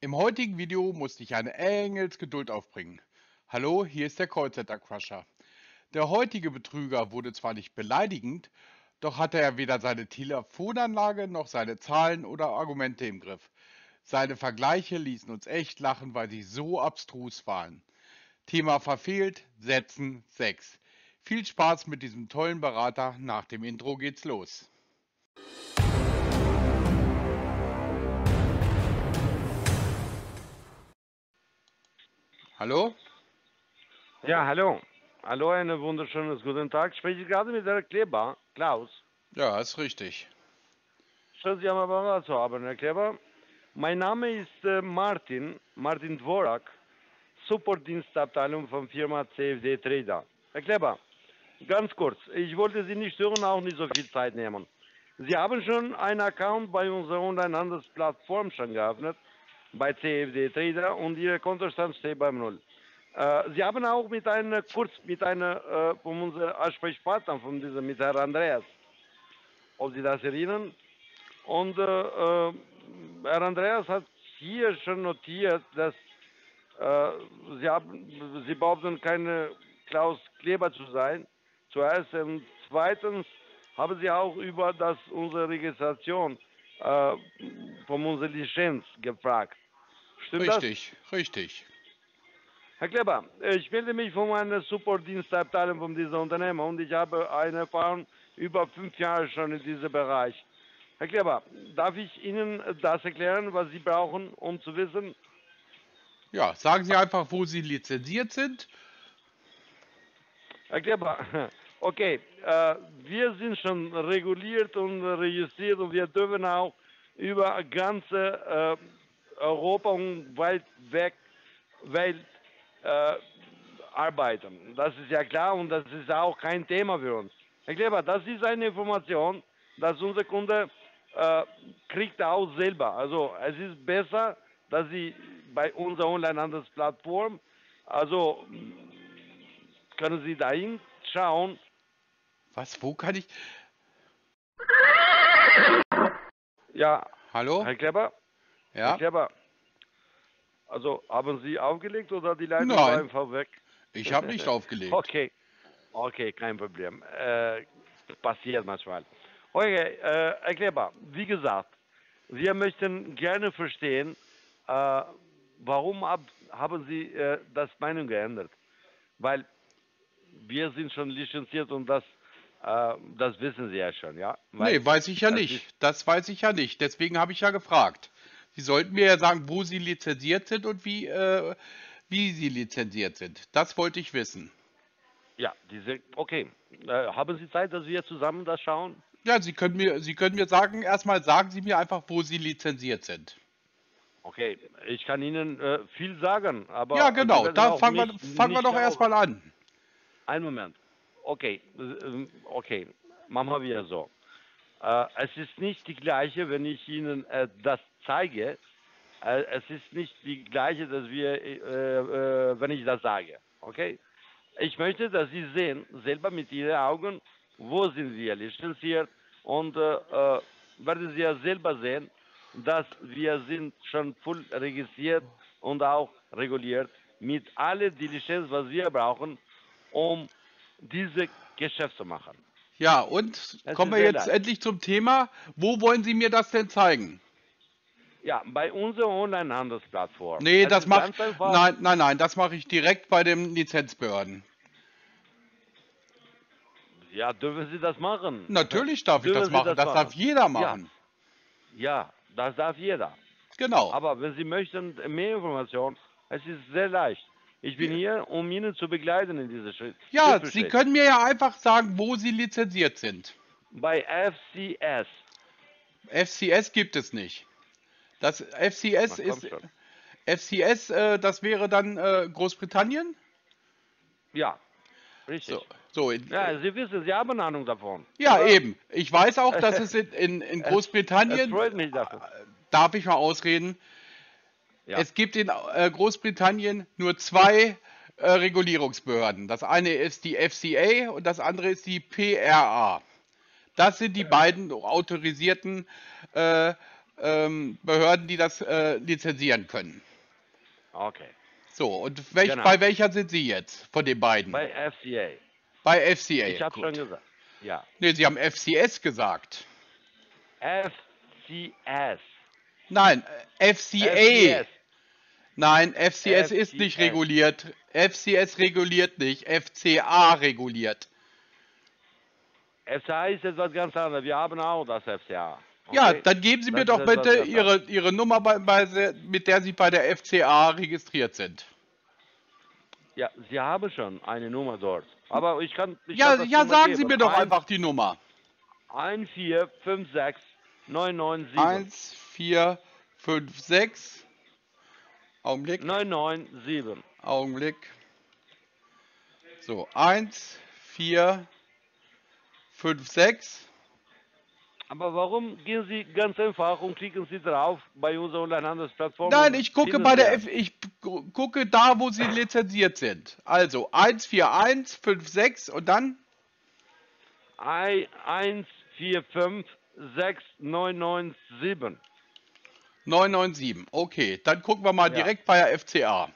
Im heutigen Video musste ich eine Engelsgeduld aufbringen. Hallo, hier ist der Callcenter Crusher. Der heutige Betrüger wurde zwar nicht beleidigend, doch hatte er weder seine Telefonanlage noch seine Zahlen oder Argumente im Griff. Seine Vergleiche ließen uns echt lachen, weil sie so abstrus waren. Thema verfehlt, Setzen 6. Viel Spaß mit diesem tollen Berater. Nach dem Intro geht's los. Hallo? Ja, hallo. Hallo, einen wunderschönen guten Tag. Spreche ich gerade mit der Kleber, Klaus. Ja, ist richtig. Schön, Sie am Apparat zu haben, Herr Kleber. Mein Name ist äh, Martin, Martin Dvorak, Supportdienstabteilung von Firma CFD Trader. Herr Kleber, ganz kurz, ich wollte Sie nicht stören, auch nicht so viel Zeit nehmen. Sie haben schon einen Account bei unserer Online-Handelsplattform schon geöffnet bei CFD Trader und Ihr Kontostand steht beim Null. Äh, Sie haben auch mit einer, kurz mit einer äh, von unseren Ansprechpartnern, von diesem, mit Herrn Andreas, ob Sie das erinnern. Und äh, äh, Herr Andreas hat hier schon notiert, dass äh, Sie, haben, Sie behaupten, keine Klaus Kleber zu sein. Zuerst und zweitens haben Sie auch über das, unsere Registration äh, von unserer Lizenz gefragt. Stimmt richtig, das? richtig. Herr Kleber, ich melde mich von meiner Supportdienstabteilung von diesem Unternehmen und ich habe eine Erfahrung über fünf Jahre schon in diesem Bereich. Herr Kleber, darf ich Ihnen das erklären, was Sie brauchen, um zu wissen? Ja, sagen Sie einfach, wo Sie lizenziert sind. Herr Kleber, okay, äh, wir sind schon reguliert und registriert und wir dürfen auch über ganze äh, Europa und weit weg Welt äh, arbeiten. Das ist ja klar und das ist auch kein Thema für uns. Herr Kleber, das ist eine Information, dass unser Kunde äh, kriegt auch selber. Also es ist besser, dass Sie bei unserer Online-Handelsplattform, also können Sie dahin schauen. Was, wo kann ich? Ja. Hallo? Herr Kleber? Ja. Herr Kleber, also haben Sie aufgelegt oder die Leitung Nein. war einfach weg? Ich habe nicht aufgelegt. Okay, okay, kein Problem. Äh, passiert manchmal. Okay, äh, Herr Kleber, wie gesagt, wir möchten gerne verstehen, äh, warum ab, haben Sie äh, das Meinung geändert? Weil wir sind schon lizenziert und das, das wissen Sie ja schon, ja? Weil nee, weiß ich ja das nicht. Das weiß ich ja nicht. Deswegen habe ich ja gefragt. Sie sollten mir ja sagen, wo Sie lizenziert sind und wie, äh, wie Sie lizenziert sind. Das wollte ich wissen. Ja, diese, okay. Äh, haben Sie Zeit, dass wir zusammen das schauen? Ja, Sie können mir, Sie können mir sagen, erstmal sagen Sie mir einfach, wo Sie lizenziert sind. Okay, ich kann Ihnen äh, viel sagen, aber... ja, genau. Da fangen wir, fangen wir doch erstmal an. Einen Moment. Okay, äh, ähm, okay, machen wir wieder so. Äh, es ist nicht die gleiche, wenn ich Ihnen äh, das zeige. Äh, es ist nicht die gleiche, dass wir, äh, äh, wenn ich das sage. Okay? Ich möchte, dass Sie sehen, selber mit Ihren Augen, wo sind wir lizenziert und äh, werden Sie ja selber sehen, dass wir sind schon voll registriert und auch reguliert mit alle die Lizenz, was wir brauchen, um diese Geschäft zu machen. Ja, und Es kommen wir jetzt leicht. endlich zum Thema. Wo wollen Sie mir das denn zeigen? Ja, bei unserer Online-Handelsplattform. Nee, das ist macht. Nein, nein, nein, das mache ich direkt bei den Lizenzbehörden. Ja, dürfen Sie das machen? Natürlich darf ich Dürfen das Sie machen. das Das darf machen? jeder machen. Ja, das darf jeder. Genau. Aber wenn Sie möchten mehr Informationen, es ist sehr leicht. Ich bin hier, um Ihnen zu begleiten in dieser Schritt. Ja, Sie können mir ja einfach sagen, wo Sie lizenziert sind. Bei FCS. FCS gibt es nicht. Das FCS Na, ist. schon. FCS, äh, das wäre dann äh, Großbritannien? Ja, richtig. So, so in, Ja, Sie wissen, Sie haben Ahnung davon. ja, oder? eben. Ich weiß auch, dass es in, in, in Es Großbritannien. freut mich dafür. Darf ich mal ausreden? Ja. Es gibt in äh, Großbritannien nur zwei äh, Regulierungsbehörden. Das eine ist die FCA und das andere ist die PRA. Das sind die beiden autorisierten äh, ähm, Behörden, die das äh, lizenzieren können. Okay. So, und welch, Genau. bei welcher sind Sie jetzt von den beiden? Bei FCA. Bei FCA. Ich habe schon gesagt. Ja. Nee, Sie haben FCS gesagt. FCS. Nein, FCA. FCS. Nein, FCS ist nicht FCS. reguliert. FCS reguliert nicht. FCA reguliert. FCA ist etwas ganz anderes. Wir haben auch das FCA. Ja, Okay? dann geben Sie mir Das doch ist etwas bitte Ihre, Ihre Nummer, bei, bei, mit der Sie bei der FCA registriert sind. Ja, Sie haben schon eine Nummer dort. Aber ich kann. Ich Ja, kann ja Nummer sagen Sie geben. mir doch Ein- einfach die Nummer. 1456 997 1, 4, 5, 6. Augenblick, 997. Augenblick. So, 1, 4, 5, 6. Aber warum gehen Sie ganz einfach und klicken Sie drauf bei unserer Onlinehandelsplattform? Nein, ich gucke bei der? F ich gu- gucke da, wo sie lizenziert sind. Also 141 56 und dann Ei- 1, 4, 5, 6, 9, 9, 7. 997. Okay, dann gucken wir mal Ja. direkt bei der FCA.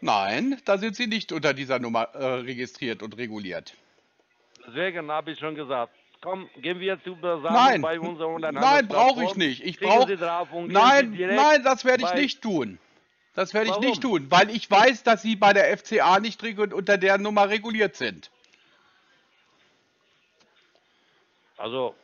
Nein, da sind sie nicht unter dieser Nummer äh, registriert und reguliert. Deswegen habe ich schon gesagt, komm, gehen wir zusammen Nein, bei unserer nein, Onlinehandelsplattform. brauche ich nicht. Ich brauche Sie drauf und gehen Nein, nein, das werde ich nicht tun. Das werde ich nicht tun, weil ich weiß, dass sie bei der FCA nicht unter der Nummer reguliert sind. Also,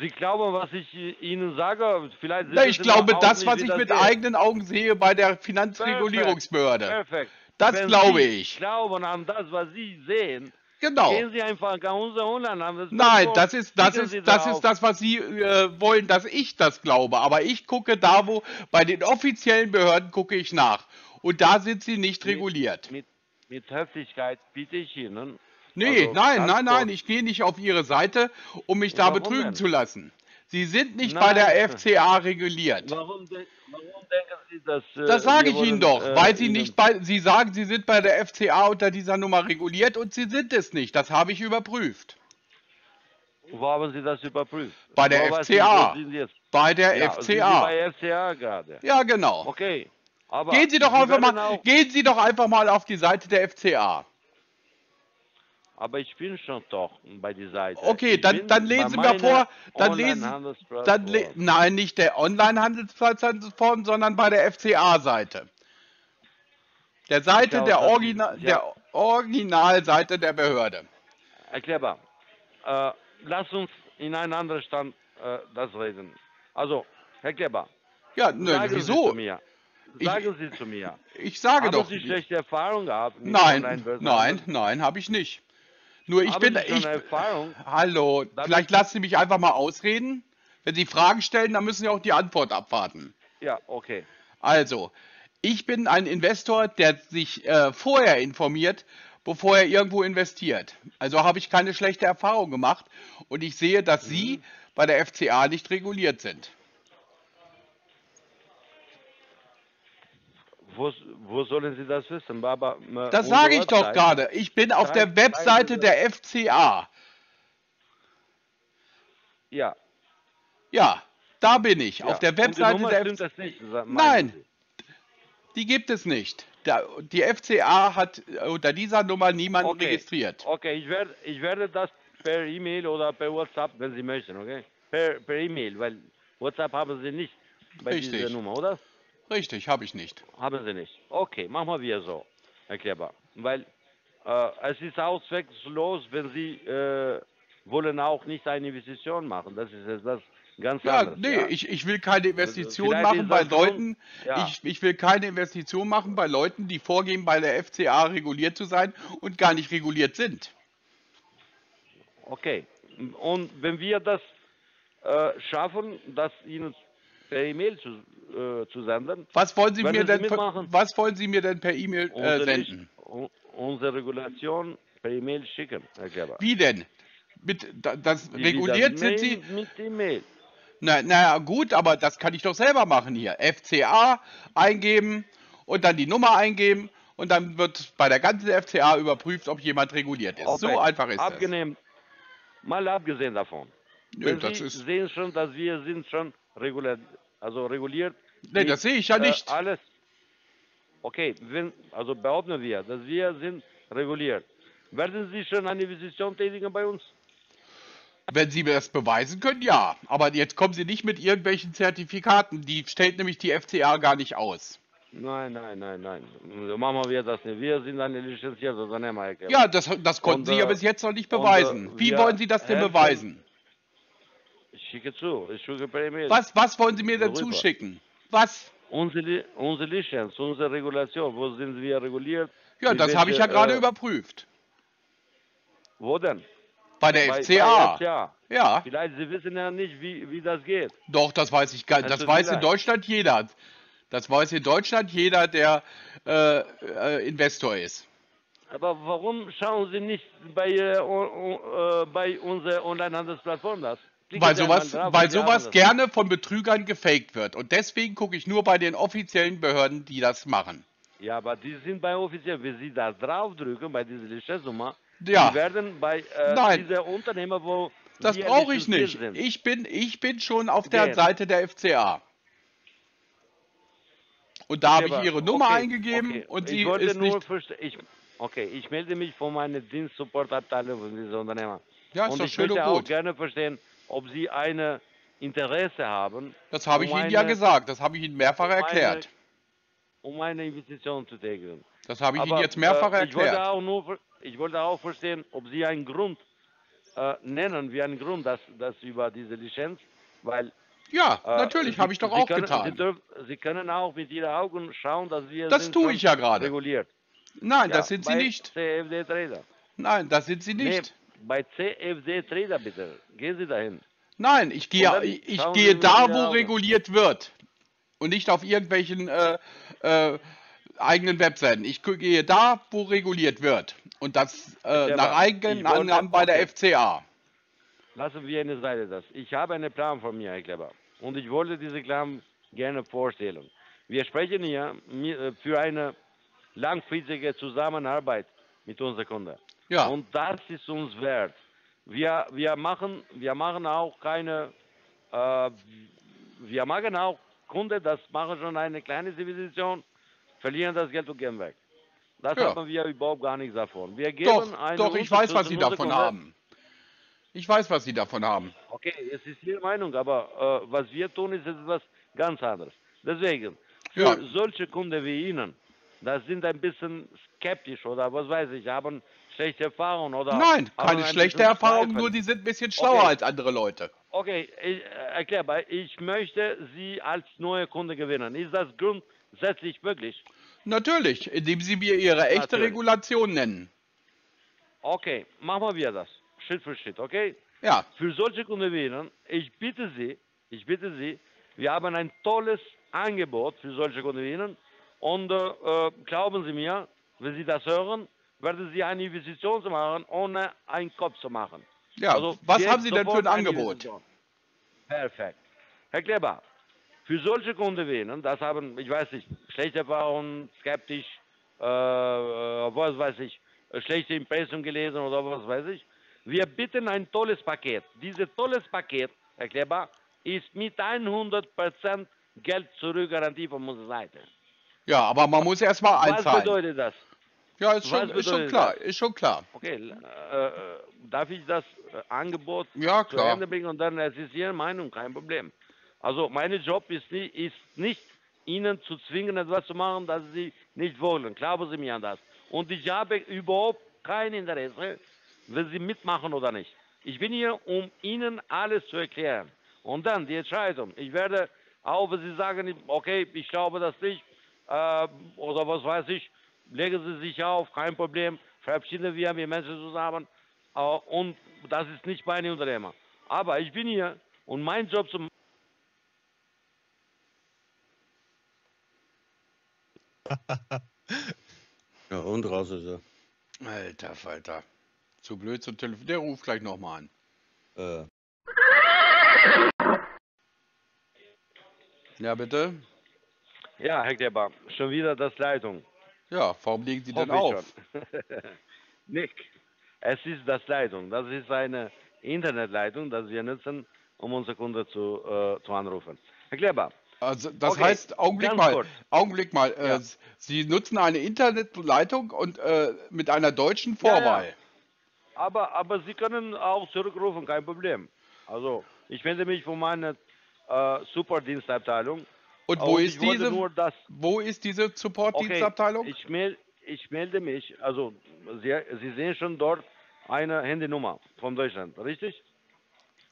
Sie glauben, was ich äh, Ihnen sage? Vielleicht Na, ich glaube, das, was ich mit eigenen Augen sehe bei der Finanzregulierungsbehörde. Perfekt. Das Wenn glaube Sie ich. glauben an das, was Sie sehen, Genau. gehen Sie einfach an unser Onlinehandelsplattform. Nein, das ist das ist das ist das, was Sie äh, wollen, dass ich das glaube. Aber ich gucke da, wo bei den offiziellen Behörden gucke ich nach. Und da sind sie nicht Mit- reguliert. Mit, mit Höflichkeit bitte ich Ihnen. Nee, also nein, nein, nein, ich gehe nicht auf Ihre Seite, um mich da Warum betrügen denn? zu lassen. Sie sind nicht bei der Nein. FCA reguliert. Warum, de warum denken Sie, dass. äh, Das sage ich wollen, Ihnen doch, äh, weil Sie Ihnen- nicht bei, Sie sagen, Sie sind bei der FCA unter dieser Nummer reguliert und Sie sind es nicht. Das habe ich überprüft. Wo haben Sie das überprüft? Bei der Wo FCA. Sie? Bei der Ja, sind Sie FCA. bei FCA gerade. Ja, genau. Okay. Aber Gehen Sie doch Sie einfach mal, Auch, gehen Sie doch einfach mal auf die Seite der FCA. Aber ich bin schon doch bei der Seite. Okay, Ich dann, dann lesen Sie mir vor, dann lesen, dann le nein, nicht der Online-Handelsplattform, sondern bei der FCA-Seite. Der Seite glaube, der, Original, ja. der Originalseite der Behörde. Erklärbar. Äh, lass uns in einen anderen Stand äh, das reden. Also, Herr Kleber, Ja, nö, sagen Sie wieso? zu mir. Sagen Sie zu mir. Ich sage Haben doch. Sie schlechte Erfahrungen gehabt Nein, nein, nein, habe ich nicht. Nur ich bin, ich, Erfahrung? hallo, vielleicht lassen Sie mich einfach mal ausreden. Wenn Sie Fragen stellen, dann müssen Sie auch die Antwort abwarten. Ja, okay. Also, ich bin ein Investor, der sich äh, vorher informiert, bevor er irgendwo investiert. Also habe ich keine schlechte Erfahrung gemacht und ich sehe, dass Mhm. Sie bei der FCA nicht reguliert sind. Wo, wo sollen Sie das wissen? Aber, äh, Das sage ich doch gerade. Ich bin auf der Webseite der FCA. Ja. Ja, da bin ich. ja. Auf der Webseite der FCA. nicht. Nein. Sie? Die gibt es nicht. Die FCA hat äh, unter dieser Nummer niemanden Okay. registriert. Okay, ich werde, ich werde das per E-Mail oder per WhatsApp, wenn Sie möchten, okay? Per, E-Mail, weil WhatsApp haben Sie nicht bei Richtig. dieser Nummer, oder? Richtig, habe ich nicht. Haben Sie nicht. Okay, machen wir so, erklärbar. Weil äh, es ist ausweglos, wenn Sie äh, wollen auch nicht eine Investition machen. Das ist etwas ganz Ja, anderes. nee, ja? Ich, ich will keine Investition vielleicht machen bei das Leuten. ja. Ich, ich will keine Investition machen bei Leuten, die vorgeben, bei der FCA reguliert zu sein und gar nicht reguliert sind. Okay. Und wenn wir das äh, schaffen, das Ihnen per E-Mail zu, äh, zu senden, Was wollen Sie mir Sie denn mitmachen? was wollen Sie mir denn per E-Mail äh, senden? unsere Regulation per E-Mail schicken, Herr Kleber. Wie denn? Mit, da- das wie reguliert das sind Sie? Mit E-Mail. Na, naja, gut, aber das kann ich doch selber machen hier. FCA eingeben und dann die Nummer eingeben und dann wird bei der ganzen FCA überprüft, ob jemand reguliert ist. So Okay. einfach ist es. Abgenehm. Mal abgesehen davon. Das Sie sehen schon, dass wir sind schon reguliert, also reguliert. Nee, das sehe ich ja äh, nicht. alles. Okay, wenn, also behaupten wir, dass wir sind reguliert. Werden Sie schon eine Investition tätigen bei uns? Wenn Sie mir das beweisen können, ja. Aber jetzt kommen Sie nicht mit irgendwelchen Zertifikaten. Die stellt nämlich die FCA gar nicht aus. Nein, nein, nein, nein. So machen wir das nicht. Wir sind eine lizenzierte Unternehmer. Herr Kemper. Ja, das, das konnten Und, Sie ja äh, bis jetzt noch nicht und, äh, beweisen. Wie wir wollen Sie das denn helfen- beweisen? Ich schicke zu. Ich schicke per E-Mail. Was, was wollen Sie mir denn Darüber. zuschicken? Was? Unsere, unsere Lizenz, unsere Regulation, wo sind wir reguliert? Ja, das habe ich ja gerade äh, überprüft. Wo denn? Bei der Bei- FCA. Bei FCA. Ja, Vielleicht Sie wissen ja nicht, wie, wie das geht. doch, das weiß ich gar Hast Das weiß in? Deutschland jeder. Das weiß in Deutschland jeder, der äh, äh, Investor ist. Aber warum schauen Sie nicht bei, äh, äh, bei unserer Online-Handelsplattform das? Weil sowas, drauf weil sowas gerne von Betrügern gefaked wird. Und deswegen gucke ich nur bei den offiziellen Behörden, die das machen. Ja, aber die sind bei offiziell. Wenn Sie da draufdrücken, bei dieser Lizenznummer, Ja. die werden bei äh, dieser Unternehmer, wo Das brauche ich nicht. Sind. Ich bin, ich bin schon auf der Okay. Seite der FCA. Und da habe ich Ihre Nummer okay, eingegeben okay. und ich sie wollte ist nur nicht. ich, okay, ich melde mich von meiner Dienstsupportabteilung von diesem Unternehmer. Ja, ist und doch ich schön möchte und auch gut. gerne verstehen, ob Sie eine Interesse haben, Das habe ich um Ihnen ja eine- gesagt. Das habe ich Ihnen mehrfach um eine- erklärt. um eine Investition zu tätigen. Das habe ich Ihnen Aber, jetzt mehrfach äh, ich wollte erklärt. auch nur, ich wollte auch verstehen, ob Sie einen Grund äh, nennen, wie einen Grund, dass, dass über diese Lizenz, weil Ja, äh, natürlich, habe ich doch Sie auch können, getan. Sie, dürfen, Sie können auch mit Ihren Augen schauen, dass wir Das tue ich ja gerade. reguliert. Nein, Ja, das sind Sie nicht. CFD Trader. Nein, das sind Sie Nee, nicht. Bei CFD Trader bitte. Gehen Sie dahin. Nein, ich gehe, ich, gehe da, wo reguliert wird. Und nicht auf irgendwelchen äh, äh, eigenen Webseiten. Ich gehe da, wo reguliert wird. Und das äh, Ja, nach eigenen Angaben bei der. FCA. Lassen wir eine Seite das. Ich habe einen Plan von mir, Herr Kleber. Und ich wollte diesen Plan gerne vorstellen. Wir sprechen hier äh, für eine langfristige Zusammenarbeit mit unseren Kunden. Ja, Und das ist uns wert. Wir, wir, machen, wir machen auch keine, äh, wir machen auch Kunden, das machen schon eine kleine Investition, verlieren das Geld und gehen weg. Das Ja. haben wir überhaupt gar nichts davon. Wir geben doch, eine doch, ich weiß, was Sie davon haben. Ich weiß, was Sie davon haben. Okay, es ist Ihre Meinung, aber äh, was wir tun, ist etwas ganz anderes. Deswegen, für Ja. solche Kunden wie Ihnen, das sind ein bisschen skeptisch oder was weiß ich, haben schlechte Erfahrungen oder... Nein, keine ein schlechte Erfahrung, nur die sind ein bisschen schlauer Okay. als andere Leute. Okay, ich, äh, erklärbar, ich möchte Sie als neue Kunde gewinnen. Ist das grundsätzlich möglich? Natürlich, indem Sie mir Ihre echte Natürlich. Regulation nennen. Okay, machen wir das, Schritt für Schritt, okay? Ja, Für solche Kunden wie Ihnen, ich bitte Sie, ich bitte Sie, wir haben ein tolles Angebot für solche Kunden wie Ihnen und äh, äh, glauben Sie mir, wenn Sie das hören, werden Sie eine Investition zu machen, ohne einen Kopf zu machen. ja. Also, was haben Sie denn für ein Angebot? Perfekt. Herr Kleber, für solche Kunden wie Ihnen, das haben, ich weiß nicht, schlechte Erfahrungen, skeptisch, äh, äh, was weiß ich, schlechte Impression gelesen oder was weiß ich, wir bitten ein tolles Paket. Dieses tolles Paket, Herr Kleber, ist mit 100% Geld zurückgarantie von unserer Seite. Ja, aber man muss erstmal Was einzahlen. bedeutet das? Ja, ist schon, ist schon bedeutet klar, ist schon klar. Okay, äh, äh, darf ich das äh, Angebot Ja, zu klar. Ende bringen und dann es ist Ihre Meinung, kein Problem. Also mein Job ist, nie, ist nicht, Ihnen zu zwingen, etwas zu machen, das Sie nicht wollen. Glauben Sie mir an das. Und ich habe überhaupt kein Interesse, wenn Sie mitmachen oder nicht. Ich bin hier, um Ihnen alles zu erklären. Und dann die Entscheidung. Ich werde, auch wenn Sie sagen, okay, ich glaube das nicht, äh, oder was weiß ich, legen Sie sich auf, kein Problem, verabschieden wir, wir Menschen zusammen. Und das ist nicht meine Unternehmer. Aber ich bin hier und mein Job zum Ja, und raus ist er. Alter Falter. Zu blöd zum Telefon. Der ruft gleich nochmal an. Äh, Ja, bitte? Ja, Herr Kleber, schon wieder das Leitung. Ja, warum legen Sie denn auf? Nick, es ist das Leitung. Das ist eine Internetleitung, das wir nutzen, um unsere Kunden zu, äh, zu anrufen. Herr Kleber, Also das Okay, heißt, Augenblick mal, kurz. Augenblick mal, äh, Ja. Sie nutzen eine Internetleitung und äh, mit einer deutschen Ja, ja. Vorwahl. aber, aber Sie können auch zurückrufen, kein Problem. Also, ich wende mich von meiner äh, Superdienstabteilung. Und wo ist diese, Nur wo ist diese okay, Support-Dienstabteilung? ich, mel, ich melde mich, also Sie, Sie sehen schon dort eine Handynummer von Deutschland, richtig?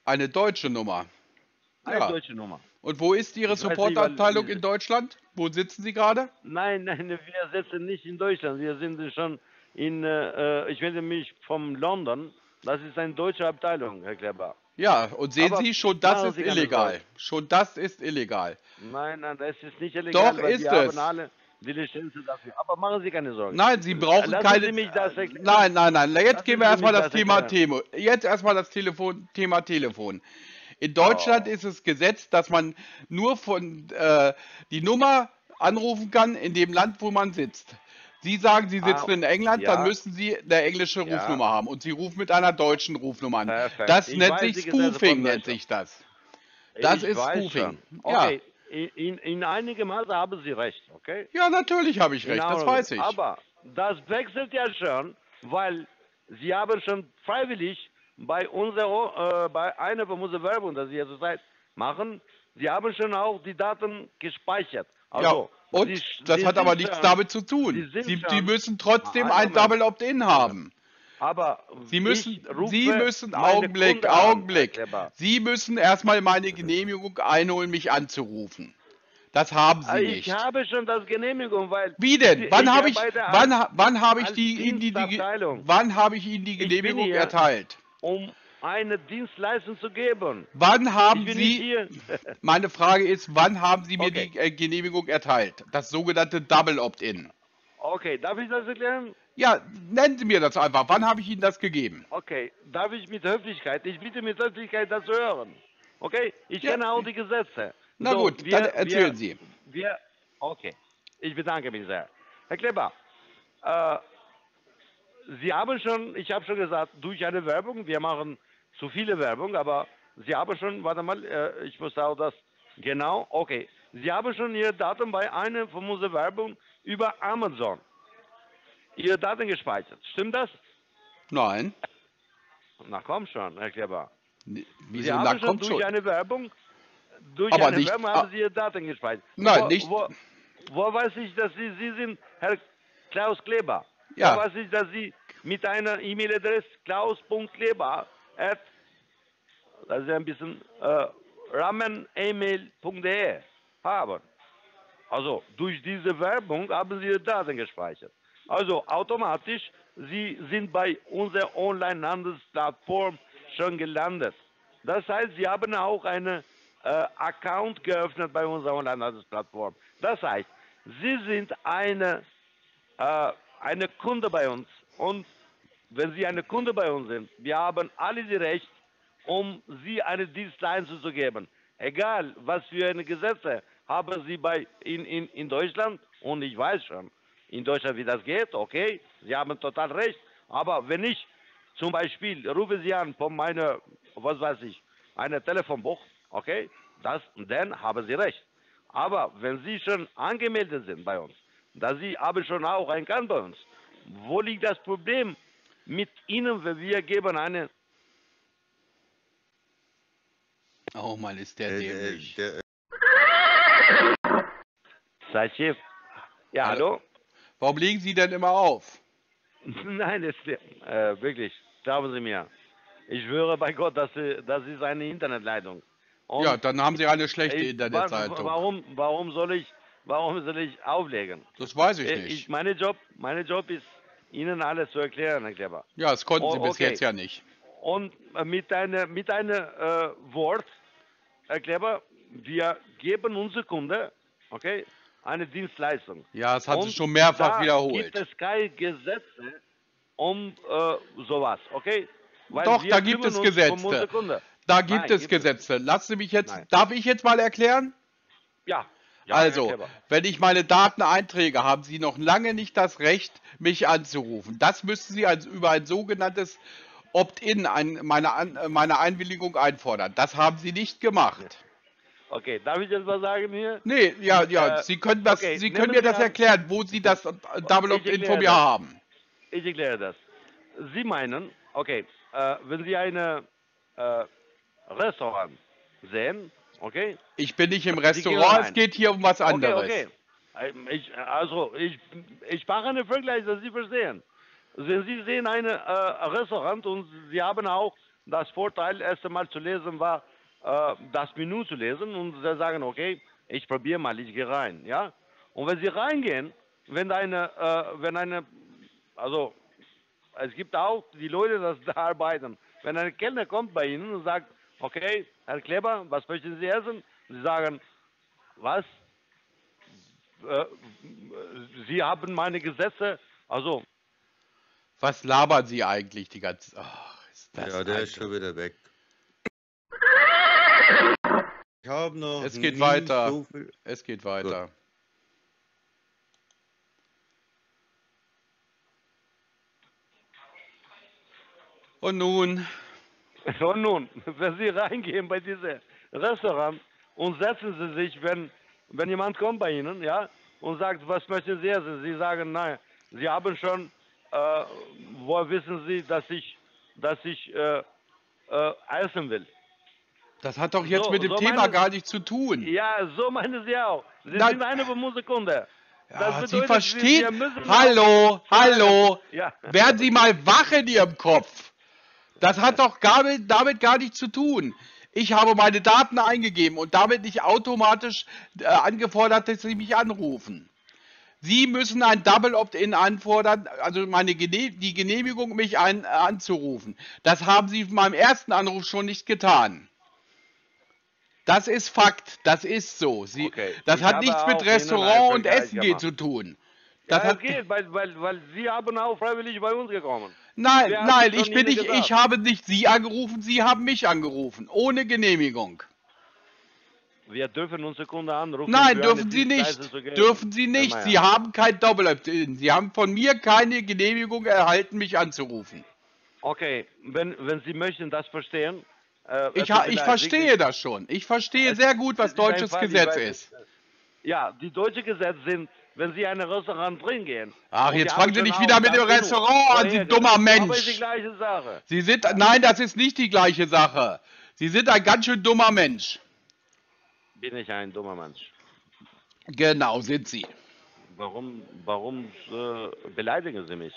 Eine deutsche Nummer. Eine Ja. deutsche Nummer. Und wo ist Ihre Supportabteilung in Deutschland? Wo sitzen Sie gerade? Nein, nein, wir sitzen nicht in Deutschland. Wir sind schon in, äh, ich wende mich vom London. Das ist eine deutsche Abteilung, Herr Kleber. Ja, und sehen Aber Sie, schon das ist illegal. Schon das ist illegal. Nein, nein, das ist nicht illegal, Doch, weil ist es. Aber machen Sie keine Sorgen. Nein, Sie brauchen Lassen keine. Sie mich das erklären. nein, nein, nein. Jetzt Lassen gehen wir erstmal das das Thema. Thema. Jetzt erstmal das Telefon, Thema Telefon. In Deutschland Oh. ist es Gesetz, dass man nur von äh, die Nummer anrufen kann in dem Land, wo man sitzt. Sie sagen, Sie sitzen Ah, in England, ja. dann müssen Sie eine englische Ja. Rufnummer haben und Sie rufen mit einer deutschen Rufnummer an. Perfekt. Das Ich nennt weiß sich die Spoofing, nennt sich das. Das ich ist Spoofing. schon. Ja. Okay, in, in, in einigem Maße haben Sie recht, okay? Ja, natürlich habe ich recht, das Genau, weiß ich. Aber das wechselt ja schon, weil Sie haben schon freiwillig bei unserer, äh, bei einer von unserer Werbung, das Sie zurzeit machen, Sie haben schon auch die Daten gespeichert. Also, ja, und Sie, das Sie hat aber nichts damit zu tun. Sie Sie, müssen trotzdem ein. Double Opt-in haben. Aber Sie müssen, ich Sie müssen, Augenblick, Kunden an, Augenblick. Sie müssen erstmal meine Genehmigung einholen, mich anzurufen. Das haben Sie Ah, nicht. Ich habe schon das Genehmigung, weil Wie denn? Wann ich habe ich, als- wann, wann habe ich die, Ihnen die, die, wann habe ich Ihnen die Genehmigung erteilt? um eine Dienstleistung zu geben. Wann haben Sie, meine Frage ist, wann haben Sie mir Okay. die äh, Genehmigung erteilt? Das sogenannte Double Opt-in. Okay, darf ich das erklären? Ja, nennen Sie mir das einfach. Wann habe ich Ihnen das gegeben? Okay, darf ich mit Höflichkeit? Ich bitte mit Höflichkeit das zu hören. Okay, ich Ja. kenne auch die Gesetze. Na So, gut, wir- dann erzählen wir, Sie. Wir, okay, ich bedanke mich sehr. Herr Kleber, äh, Sie haben schon, ich habe schon gesagt, durch eine Werbung, wir machen zu viele Werbung, aber Sie haben schon, warte mal, äh, ich muss auch das, genau, okay. Sie haben schon Ihre Daten bei einer von unseren Werbung über Amazon, Ihre Daten gespeichert. Stimmt das? Nein. Na komm schon, Herr Kleber. Nee, Sie haben Na, schon durch schon. eine Werbung, durch Aber eine nicht- Werbung ah. haben Sie Ihre Daten gespeichert. Nein, wo, nicht- Wo, wo weiß ich, dass Sie, Sie sind Herr Klaus Kleber? Ja. Wo weiß ich, dass Sie mit einer E-Mail-Adresse klaus.kleber at, ist ein bisschen, äh, ramenemail.de haben. Also durch diese Werbung haben Sie Ihre Daten gespeichert. Also automatisch, Sie sind bei unserer Online-Handelsplattform schon gelandet. Das heißt, Sie haben auch einen äh, Account geöffnet bei unserer Online-Handelsplattform. Das heißt, Sie sind eine, äh, eine Kunde bei uns. Und wenn Sie eine Kunde bei uns sind, wir haben alle das Recht, um Sie eine Dienstleistung zu geben. Egal, was für eine Gesetze haben Sie bei in, in, in Deutschland, und ich weiß schon, in Deutschland, wie das geht, okay, Sie haben total recht. Aber wenn ich zum Beispiel rufe Sie an von meiner, was weiß ich, einer Telefonbuch, okay, das, dann haben Sie recht. Aber wenn Sie schon angemeldet sind bei uns, da Sie haben schon auch ein Kann bei uns, wo liegt das Problem mit Ihnen, wenn wir geben eine Oh Mann, ist der Äh, dämlich. der, Sei Chef. Ja, Hallo? hallo? Warum legen Sie denn immer auf? Nein, das, äh, wirklich, glauben Sie mir. Ich schwöre bei Gott, das, ist- das ist eine Internetleitung. Und Ja, dann haben Sie eine schlechte ich- Internetseite. Warum, warum soll ich, warum soll ich auflegen? Das weiß ich Äh, nicht. Ich, meine Job, meine Job ist, Ihnen alles zu erklären, Herr Kleber. Ja, das konnten Sie Oh, bis okay. jetzt ja nicht. Und äh, mit einem mit einer, äh, Wort, Herr Kleber, wir geben unsere Kunde, okay, eine Dienstleistung. Ja, das hat Und sich schon mehrfach da wiederholt. gibt es keine Gesetze um äh, sowas, okay? Weil Doch, da gibt es Gesetze. Um. Da gibt Nein, es gibt es Gesetze. Lassen Sie mich jetzt, Nein. darf ich jetzt mal erklären? Ja. Ja also, wenn ich meine Daten einträge, haben Sie noch lange nicht das Recht, mich anzurufen. Das müssen Sie als über ein sogenanntes Opt-in, ein, meine, äh, meine Einwilligung einfordern. Das haben Sie nicht gemacht. Okay, darf ich jetzt was sagen hier? Nee, ja, ja, Äh, Sie können, das, okay, Sie können mir das erklären, wo Sie das Double Opt-in von mir das. haben. Ich erkläre das. Sie meinen, okay, äh, wenn Sie eine äh, Restaurant sehen, okay? Ich bin nicht im Restaurant, es geht hier um was anderes. Okay, okay. Ähm, Ich, also, ich, ich mache einen Vergleich, dass Sie verstehen. Wenn Sie sehen ein äh, Restaurant und Sie haben auch das Vorteil, erst einmal zu lesen war, äh, das Menü zu lesen und Sie sagen, okay, ich probiere mal, ich gehe rein, ja? Und wenn Sie reingehen, wenn eine, äh, wenn eine, also es gibt auch die Leute, die da arbeiten. Wenn ein Kellner kommt bei Ihnen und sagt, okay, Herr Kleber, was möchten Sie essen? Sie sagen, was? Äh, Sie haben meine Gesetze, also Was labern Sie eigentlich die ganze Ach, ist das ja, der ist schon wieder weg. Ich habe noch. Es geht weiter. So viel... Es geht weiter. Und nun, Und nun, wenn Sie reingehen bei diesem Restaurant und setzen Sie sich, wenn, wenn jemand kommt bei Ihnen, ja, und sagt, was möchten Sie essen? Sie sagen, nein, Sie haben schon, äh, woher wissen Sie, dass ich, dass ich äh, äh, essen will? das hat doch jetzt So- mit dem so Thema meine- gar nichts zu tun. Ja, so meinen Sie auch. Sie Nein. sind eine Musikunde. Ja, Sie verstehen. Hallo, Ja. hallo. Ja. Werden Sie mal wach in Ihrem Kopf. Das hat doch gar, mit- damit gar nichts zu tun. Ich habe meine Daten eingegeben und damit nicht automatisch äh, angefordert, dass Sie mich anrufen. Sie müssen ein Double Opt-in anfordern, also meine Gene die Genehmigung, mich ein, äh, anzurufen. Das haben Sie in meinem ersten Anruf schon nicht getan. Das ist Fakt, das ist so. Sie, Okay. Das Ich hat nichts mit Restaurant und Essen zu tun. Ja, Das das hat, geht, weil, weil, weil Sie haben auch freiwillig bei uns gekommen. Nein, Wer nein, ich bin nicht, gesagt? ich habe nicht Sie angerufen, Sie haben mich angerufen, ohne Genehmigung. Wir dürfen unsere Kunden anrufen. Nein, dürfen Sie nicht. zu geben. Dürfen Sie nicht. Sie haben kein Doppel-Opt-in. Sie haben von mir keine Genehmigung erhalten, mich anzurufen. Okay, wenn, wenn Sie möchten das verstehen. Äh, Ich, ich verstehe das schon. Ich verstehe sehr gut, was deutsches Fall, Gesetz weiß ist. Ja, die deutsche Gesetze sind, wenn Sie in ein Restaurant drin gehen. Ach, jetzt fangen Sie nicht auch wieder mit das dem Restaurant an, Sie dummer gemacht. Aber ist die Mensch. gleiche Sache. Sie sind, nein, das ist nicht die gleiche Sache. Sie sind ein ganz schön dummer Mensch. Bin ich ein dummer Mensch. Genau, sind Sie. Warum, warum äh, beleidigen Sie mich?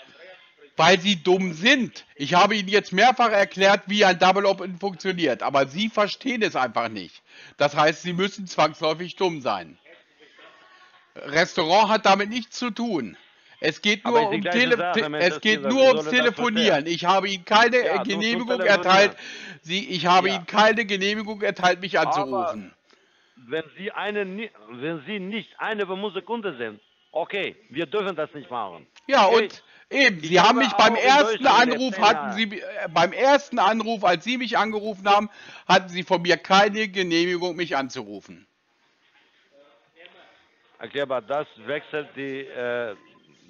Weil Sie dumm sind. Ich habe Ihnen jetzt mehrfach erklärt, wie ein Double Opt-in funktioniert, aber Sie verstehen es einfach nicht. Das heißt, Sie müssen zwangsläufig dumm sein. Restaurant hat damit nichts zu tun. Es geht Aber nur um, Tele Sache, es geht nur ums er Telefonieren. Ich habe Ihnen keine Ja, Genehmigung erteilt. Sie, ich habe Ja. Ihnen keine Genehmigung erteilt, mich Aber- anzurufen. Wenn Sie, eine, wenn Sie nicht eine Kunden sind, okay, wir dürfen das nicht machen. Ja, Okay? und eben, Ich Sie haben habe mich beim ersten Anruf, hatten. Sie, äh, beim ersten Anruf, als Sie mich angerufen haben, hatten Sie von mir keine Genehmigung, mich anzurufen. Okay, aber das wechselt die, äh,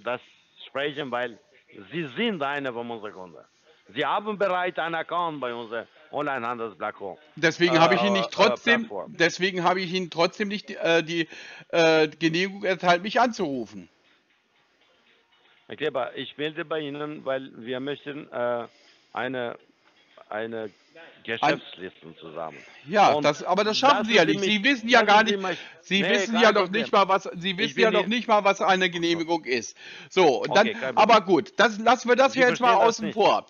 das Sprechen, weil Sie sind eine von unseren Kunden. Sie haben bereits einen Account bei unserem Onlinehandelsplattform. Deswegen Äh, habe ich Ihnen nicht äh, trotzdem, Plattform. deswegen habe ich Ihnen trotzdem nicht äh, die äh, Genehmigung erteilt, mich anzurufen. Okay, aber ich melde bei Ihnen, weil wir möchten äh, eine, eine Geschäftsliste zusammen. Ja, Und das, aber das schaffen lassen Sie ja nicht. Sie wissen ja gar nicht, Sie Nee, wissen ja noch nicht mal, was, Sie wissen ja noch hier- nicht mal, was eine Genehmigung ist. So, und dann, Okay, aber gut, das lassen wir das Sie jetzt mal das außen nicht. vor.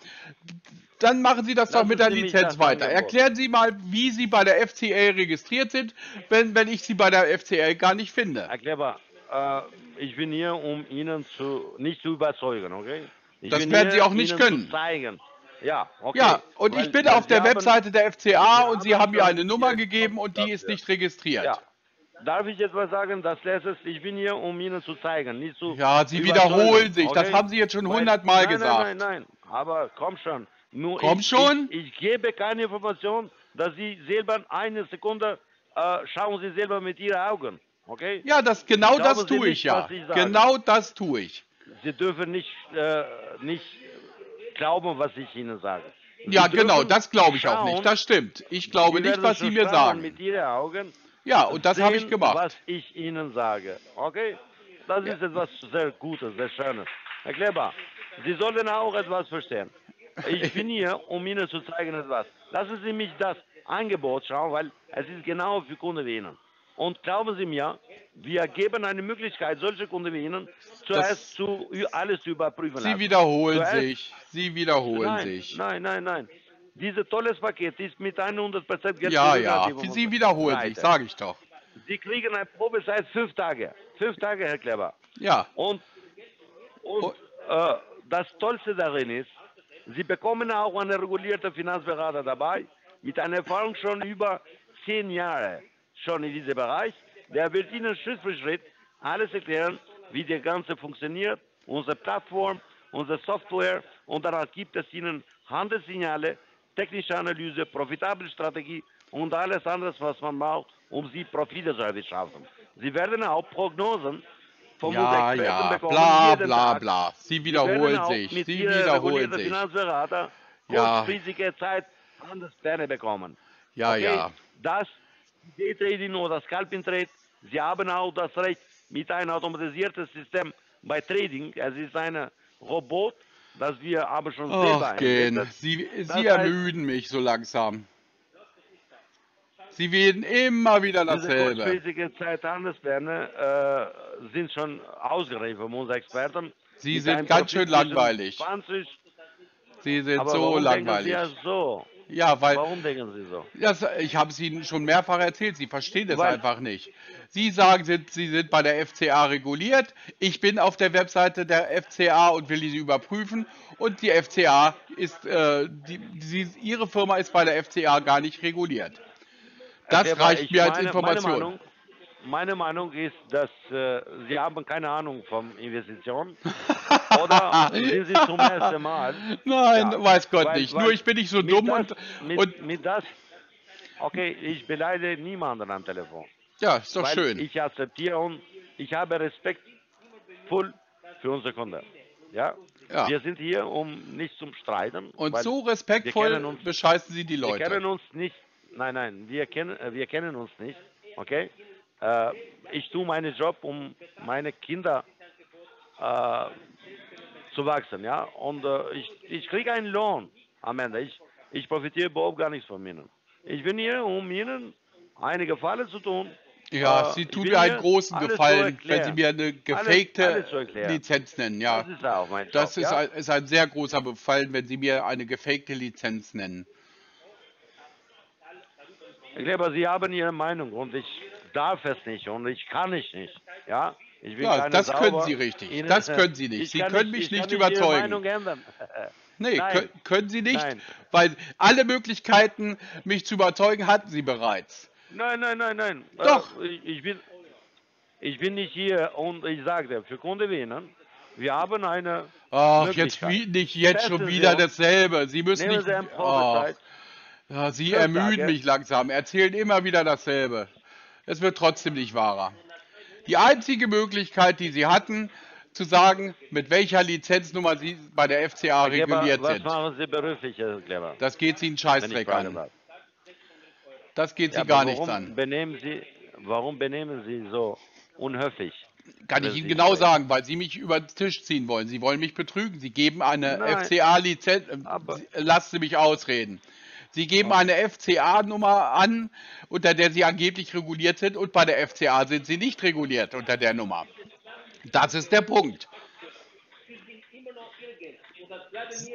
Dann machen Sie das doch Lassen mit der Lizenz das weiter. Erklären Sie mal, wie Sie bei der FCL registriert sind, wenn, wenn ich Sie bei der FCL gar nicht finde. Herr Kleber, äh, ich bin hier, um Ihnen zu, nicht zu überzeugen, okay? Ich Das werden hier, Sie auch nicht Ihnen können. Zu zeigen. Ja, okay. Ja, und Weil- ich bin auf der Webseite der FCA und Sie haben mir eine Nummer gegeben und die ist nicht registriert. Ja. Darf ich jetzt was sagen? Das letzte, ich bin hier, um Ihnen zu zeigen, nicht zu. Ja, Sie wiederholen sich. Das okay? haben Sie jetzt schon hundertmal gesagt. Nein, nein, nein, aber komm schon. Nur Komm ich, schon? Ich, ich gebe keine Information, dass Sie selber eine Sekunde äh, schauen Sie selber mit Ihren Augen, okay? Ja, das genau Glauben das tue ich nicht, ja. ich. Genau das tue ich. Sie dürfen nicht, äh, nicht glauben, was ich Ihnen sage. Ja, Sie genau, dürfen das glaube ich auch nicht. Das stimmt. Ich glaube nicht, was Sie mir sagen. Mit Ihren Augen. Ja, und das habe ich gemacht. Was ich Ihnen sage. Okay? Das ist etwas sehr Gutes, sehr Schönes. Herr Kleber, Sie sollten auch etwas verstehen. Ich bin hier, um Ihnen zu zeigen etwas. Lassen Sie mich das Angebot schauen, weil es ist genau für Kunden wie Ihnen. Und glauben Sie mir, wir geben eine Möglichkeit, solche Kunden wie Ihnen zuerst zu, alles zu überprüfen. Sie lassen. wiederholen Zuerst- sich. Sie wiederholen nein, sich. Nein, nein, nein. Dieses tolles Paket ist mit 100% Geld Ja, ja. Sie wiederholen sich, Seite. sage ich doch. Sie kriegen eine Probezeit fünf Tage. Fünf Tage, Herr Kleber. Ja. Und, und Oh. äh, das Tollste darin ist, Sie bekommen auch einen regulierten Finanzberater dabei, mit einer Erfahrung schon über zehn Jahre schon in diesem Bereich. Der wird Ihnen Schritt für Schritt alles erklären, wie das Ganze funktioniert, unsere Plattform, unsere Software und danach gibt es Ihnen Handelssignale, technische Analyse, profitable Strategie und alles andere, was man braucht, um Sie Profite zu erwirtschaften. Sie werden auch Prognosen vom Ja, ja. bekommen, Bla, bla, Tag. bla. Sie Sie wiederholen auch sich. Sie wiederholen sich. Finanzberater Ja. kurzfristige Zeit Handelspläne bekommen. Ja, okay? ja. Das Daytrading oder Scalping Trade, Sie haben auch das Recht mit einem automatisierten System bei Trading. Es ist ein Robot, das wir aber schon selber Ach, gehen. Sie, Das Sie heißt- ermüden mich so langsam. Sie werden immer wieder Diese dasselbe. kurzfristige Zeit Handelspläne äh, sind schon ausgereift von unseren Experten. Sie sind ganz schön langweilig. 20, Sie sind so langweilig. ja so? Ja, weil Warum denken Sie so? das, ich habe es Ihnen schon mehrfach erzählt. Sie verstehen es Weil- einfach nicht. Sie sagen, Sie sind bei der FCA reguliert. Ich bin auf der Webseite der FCA und will sie überprüfen. Und die FCA ist, äh, die, sie, Ihre Firma ist bei der FCA gar nicht reguliert. Das reicht ich mir als Information. Meine Meinung, meine Meinung ist, dass äh, Sie haben keine Ahnung von Investitionen. Oder sind Sie zum ersten Mal? Nein, Ja, weiß Gott weil- nicht. weil Nur ich bin nicht so dumm das, und, mit, und mit das. Okay, ich beleidige niemanden am Telefon. ja, ist doch schön. Ich akzeptiere und ich habe Respekt voll für unsere Kunden. Ja? Ja. Wir sind hier, um nicht zum Streiten. Und so respektvoll uns- bescheißen Sie die Wir kennen Leute. uns nicht. Nein, nein, wir kennen, wir kennen uns nicht. Okay? Äh, ich tue meinen Job, um meine Kinder äh, zu wachsen. Ja? Und äh, ich, ich kriege einen Lohn am Ende. Ich, ich profitiere überhaupt gar nichts von ihnen. Ich bin hier, um ihnen eine Gefallen zu tun. Ja, Äh, Sie tun mir einen großen Gefallen, wenn. Sie mir eine gefakte. Lizenz nennen. Ja, Das ist auch mein Job. das ist, ja? ein, ist ein sehr großer Gefallen, wenn Sie mir eine gefakte Lizenz nennen. Ich glaube, Sie haben Ihre Meinung und ich darf es nicht und ich kann es nicht. Ja, ich bin Ja, das können Sauber. Sie richtig. Ihnen- Das können Sie nicht. Ich Sie können mich ich nicht Ihre überzeugen. Meinung ändern. Nee, Nein. können, können Sie nicht, Nein. weil alle Möglichkeiten, mich zu überzeugen, hatten Sie bereits. Nein, nein, nein, nein. Doch. Äh, ich, ich bin, ich bin nicht hier und ich sage dir, für Kunden wie Ihnen, wir haben eine Ach, jetzt nicht jetzt schon Testen Sie wieder uns. dasselbe. Sie müssen nicht. Sie Ach, ja, Sie ermüden mich langsam, erzählen immer wieder dasselbe. Es wird trotzdem nicht wahrer. Die einzige Möglichkeit, die Sie hatten, zu sagen, mit welcher Lizenznummer Sie bei der FCA Herr Kleber, reguliert was sind. machen Sie beruflich, Herr Kleber? Das geht Sie einen Scheißdreck an. Das geht Sie Ja, gar aber nichts warum an. Benehmen Sie, warum benehmen Sie so unhöflich? Kann ich Ihnen Sie genau sprechen? sagen, weil Sie mich über den Tisch ziehen wollen. Sie wollen mich betrügen. Sie geben eine. FCA-Lizenz. Sie- Lassen Sie mich ausreden. Sie geben eine FCA-Nummer an, unter der Sie angeblich reguliert sind, und bei der FCA sind Sie nicht reguliert unter der Nummer. Das ist der Punkt.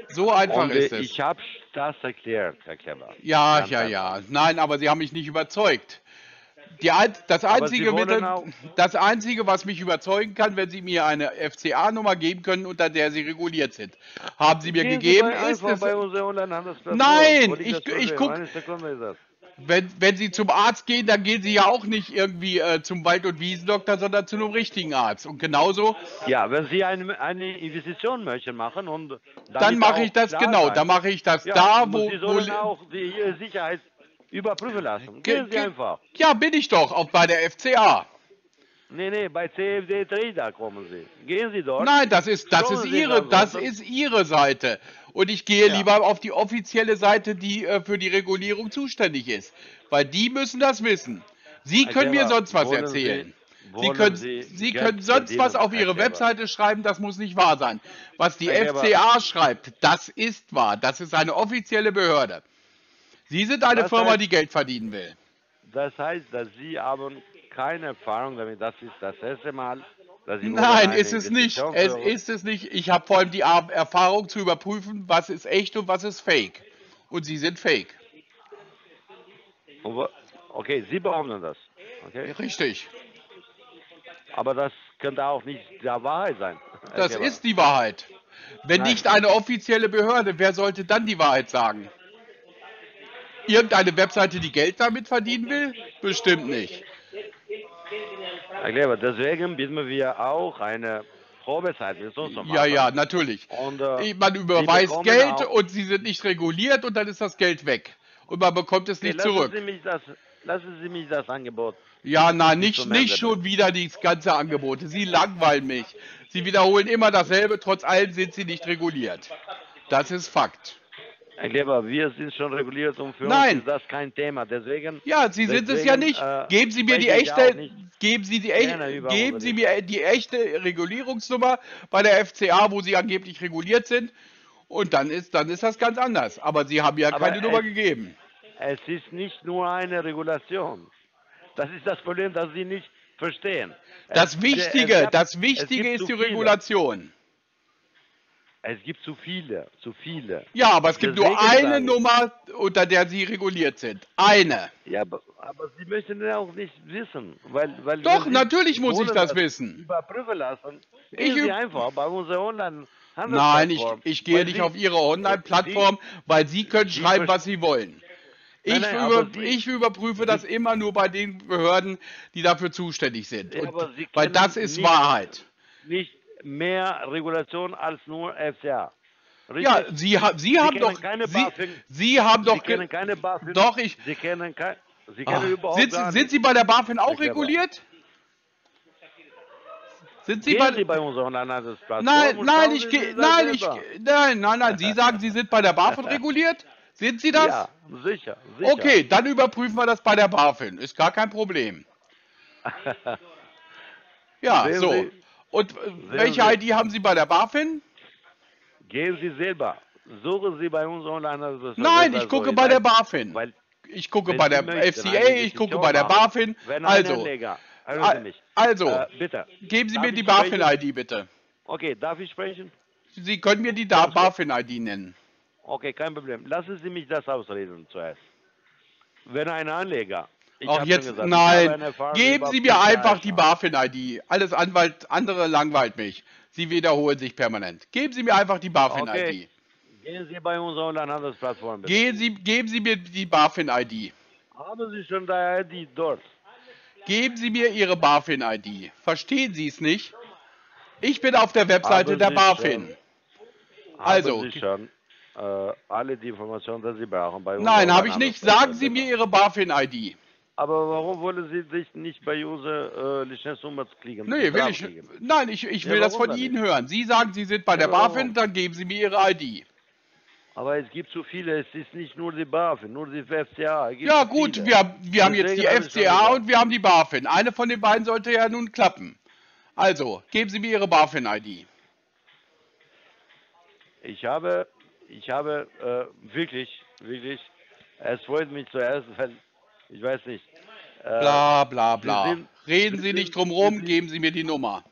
So einfach Und ist es. ich habe das erklärt, Herr Kleber. Ja, ja, ja. Nein, aber Sie haben mich nicht überzeugt. Die, das, einzige Sie Mittel, auch- das Einzige, was mich überzeugen kann, wenn Sie mir eine FCA-Nummer geben können, unter der Sie reguliert sind. Haben Sie mir Gehen gegeben, bei, ist es. Nein, Wo ich- ich Problem? guck- Eine Sekunde ist das. wenn, wenn Sie zum Arzt gehen, dann gehen Sie ja auch nicht irgendwie äh, zum Wald- und Wiesendoktor, sondern zu einem richtigen Arzt. Und genauso, Ja, wenn Sie eine, eine Investition möchten machen und dann mache ich das klar genau. Dann mache ich das ja, da, wo, Sie wo sollen auch die, Ihre Sicherheit überprüfen lassen. Ge- Gehen Sie einfach. Ja, bin ich doch, auch bei der FCA. Nee, nee, bei CFD Trader kommen Sie. Gehen Sie dort. Nein, das ist, das Schauen ist Sie ihre, das ist ihre Seite. Und ich gehe Ja. lieber auf die offizielle Seite, die äh, für die Regulierung zuständig ist. Weil die müssen das wissen. Sie können mir sonst was erzählen. Sie, können, Sie Sie können sonst was auf Ihre? Webseite schreiben, das muss nicht wahr sein. Was die. FCA schreibt, das ist wahr. Das ist eine offizielle Behörde. Sie sind eine Das Firma, heißt- die Geld verdienen will. Das heißt, dass Sie haben keine Erfahrung damit. Das ist das erste Mal, dass Sie Nein, ist es nicht. Es ist es nicht. Ich habe vor allem die Erfahrung zu überprüfen, was ist echt und was ist fake. Und Sie sind fake. Okay, Sie behaupten das. Okay? Richtig. Aber das könnte auch nicht der Wahrheit sein. Das ist die Wahrheit. Wenn Nein. nicht eine offizielle Behörde, wer sollte dann die Wahrheit sagen? Irgendeine Webseite, die Geld damit verdienen will? Bestimmt nicht. Kleber, deswegen bieten wir auch eine Probezeit zu machen. Ja, ja, natürlich. Und, äh, Man überweist Geld und sie sind nicht reguliert und dann ist das Geld weg. Und man bekommt es Okay, nicht lassen zurück. Sie mich das, lassen Sie mich das Angebot. Ja, na, nicht, nicht schon wieder die ganze Angebote. Sie langweilen mich. Sie wiederholen immer dasselbe, trotz allem sind sie nicht reguliert. Das ist Fakt. Herr Kleber, wir sind schon reguliert und für Nein. uns ist das kein Thema. Deswegen, Ja, Sie sind es ja nicht. äh, Geben Sie mir die spreche ich echte, geben Sie die echte, geben Sie mir die echte Regulierungsnummer bei der FCA, wo Sie angeblich reguliert sind. Und dann ist, dann ist das ganz anders. Aber Sie haben ja Aber keine Nummer es- gegeben. es ist nicht nur eine Regulation. Das ist das Problem, das Sie nicht verstehen. Das Es- Wichtige, es das Wichtige ist die. Regulation. Es gibt zu viele, zu viele. Ja, aber es gibt nur Deswegen eine sage ich- Nummer, unter der Sie reguliert sind. Eine. Ja, aber, aber Sie möchten ja auch nicht wissen, weil, weil Doch, Sie natürlich muss ich das wissen. Überprüfen lassen. Ich Sie einfach bei unserer online Nein, ich, ich gehe nicht auf Ihre Online-Plattform, weil Sie können Sie schreiben, was Sie wollen. Nein, Ich, nein, über, aber Sie- ich überprüfe das immer nur bei den Behörden, die dafür zuständig sind. Ja, Und, Sie weil das ist nicht- Wahrheit. Nicht mehr Regulation als nur FCA. Richtig? Ja, Sie, ha Sie haben kennen doch. keine Sie, BaFin. Sie haben Sie doch. kennen keine BaFin. Doch, ich- Sie kennen, kein, Sie Ah, kennen überhaupt sind, gar Sie- sind. Sie bei der BaFin auch reguliert? Sind Sie bei Sie bei unserer Online-Handelsplattform Nein, nein, ich Sie Nein, ich. Nein, nein, nein. Sie sagen, Sie sind bei der BaFin reguliert? Sind Sie das? Ja, sicher, sicher. Okay, dann überprüfen wir das bei der BaFin. Ist gar kein Problem. Ja, Sehen so. Sie- Und äh, welche Sie- ID haben Sie bei der BaFin? Gehen Sie selber. Suchen Sie bei uns online. Nein, ich gucke bei der BaFin. Weil, Ich gucke bei der möchten, FCA, ich gucke bei der BaFin. Wenn ein Also, Anleger, also, Äh, bitte. geben Sie darf mir die? BaFin-ID bitte. Okay, darf ich sprechen? Sie können mir die. BaFin-ID nennen. Okay, kein Problem. Lassen Sie mich das ausreden zuerst. Wenn ein Anleger. Ich Auch jetzt, gesagt, nein, geben Sie mir einfach die BaFin-ID. Alles Anwalt, andere langweilt mich. Sie wiederholen sich permanent. Geben Sie mir einfach die BaFin-ID. Okay. Gehen Sie bei unserer Online-Handelsplattform. Gehen Sie, geben Sie mir die BaFin-ID. Haben Sie schon die ID dort? Geben Sie mir Ihre BaFin-ID. Verstehen Sie es nicht? Ich bin auf der Webseite Haben der Sie BaFin. schon- Also, Haben Sie schon äh, alle die Informationen, die Sie brauchen bei Nein, unserer habe ich nicht. Sagen Sie mir Ihre BaFin-ID. Aber warum wollen Sie sich nicht bei unserer äh, Lizenznummer klicken? Nee, will ich. Nein, ich, ich Ja, will das warum von Ihnen hören. Sie sagen, Sie sind bei der Ja, warum? BaFin, dann geben Sie mir Ihre ID. Aber es gibt zu viele, es ist nicht nur die BaFin, nur die FCA. Ja gut, viele. wir, wir haben jetzt die FCA und wir haben die BaFin. Eine von den beiden sollte ja nun klappen. Also, geben Sie mir Ihre BaFin-ID. Ich habe, ich habe äh, wirklich, wirklich, es freut mich zuerst, weil, ich weiß nicht. Äh, Bla bla bla. sind- Reden Sie nicht drum rum, sind- geben Sie mir die Nummer.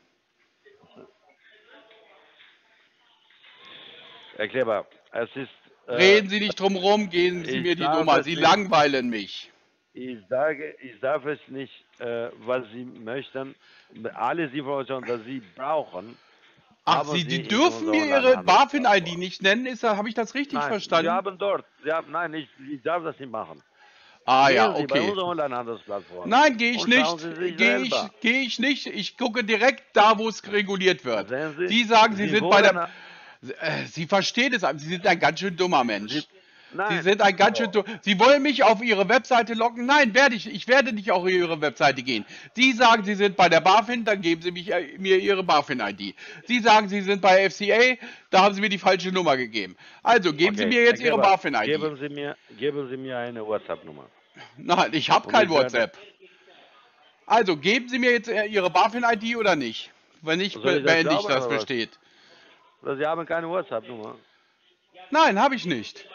Herr Kleber, es ist. Äh, Reden Sie nicht drum rum, geben Sie mir die Nummer. Sie nicht. langweilen mich. Ich sage, ich darf es nicht, äh, was Sie möchten. Alles Informationen, die Sie brauchen. Ach, Sie, Sie dürfen mir Ihre. BaFin-ID nicht nennen. Habe ich das richtig Nein, verstanden? Sie haben dort. Sie haben, nein, ich, ich darf das nicht machen. Ah Gehen ja, Sie bei okay. unserer Online-Handelsplattform. Nein, gehe ich nicht. Sie Gehe ich, gehe ich nicht. Ich gucke direkt da, wo es reguliert wird. Sie, Sie sagen, Sie, Sie sind bei der. Äh, Sie verstehen es, aber Sie sind ein ganz schön dummer Mensch. Nein. Sie sind ein ganz schön. Sie wollen mich auf Ihre Webseite locken? Nein, werde ich. Ich werde nicht auf Ihre Webseite gehen. Sie sagen, Sie sind bei der BaFin, dann geben Sie mich, äh, mir Ihre BaFin-ID. Sie sagen, Sie sind bei FCA, da haben Sie mir die falsche Nummer gegeben. Also geben Sie Okay, mir jetzt Herr Ihre BaFin-ID. Geben Sie mir, geben Sie mir eine WhatsApp-Nummer. Nein, ich habe kein WhatsApp. Also geben Sie mir jetzt äh, Ihre BaFin-ID oder nicht? Wenn nicht, Soll ich das beende ich glauben, das besteht. Sie haben keine WhatsApp-Nummer. Nein, habe ich nicht.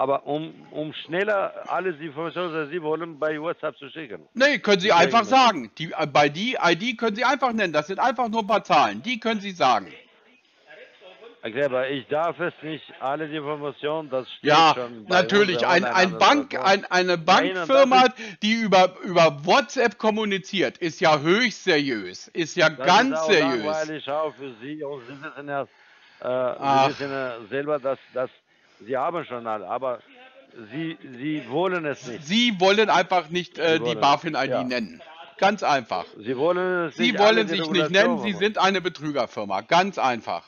Aber um, um schneller alles die Informationen, die Sie wollen, bei WhatsApp zu schicken. Nee, können Sie einfach sagen. Die, äh, bei die ID können Sie einfach nennen. Das sind einfach nur ein paar Zahlen. Die können Sie sagen. Herr Kleber, ich darf es nicht, alle die Informationen, das steht Ja, schon bei natürlich. Ein, ein Bank, ein, eine Bankfirma, die über, über WhatsApp kommuniziert, ist ja höchst seriös. Ist ja Das ganz ist auch seriös. langweilig auch für Sie und Sie wissen ja, äh. Sie wissen ja selber, dass, dass Sie haben schon alle, aber Sie, Sie wollen es nicht. Sie wollen einfach nicht äh, Sie die wollen- BaFin-ID ja. nennen. Ganz einfach. Sie wollen es Sie nicht. wollen sich nicht nennen, Sie sind eine Betrügerfirma. Ganz einfach.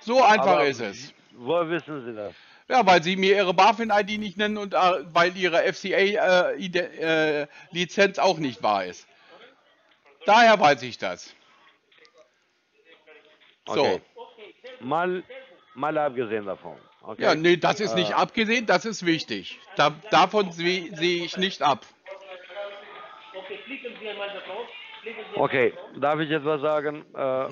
So einfach Aber ist es. Woher wissen Sie das? Ja, weil sie mir ihre BaFin-ID nicht nennen und äh, weil ihre FCA-Lizenz auch nicht wahr ist. Daher weiß ich das. So. Okay. Mal, mal abgesehen davon. Okay? Ja, nee, das ist nicht Äh, abgesehen, das ist wichtig. Da, davon sehe ich nicht ab. Okay, darf ich etwas sagen? Äh,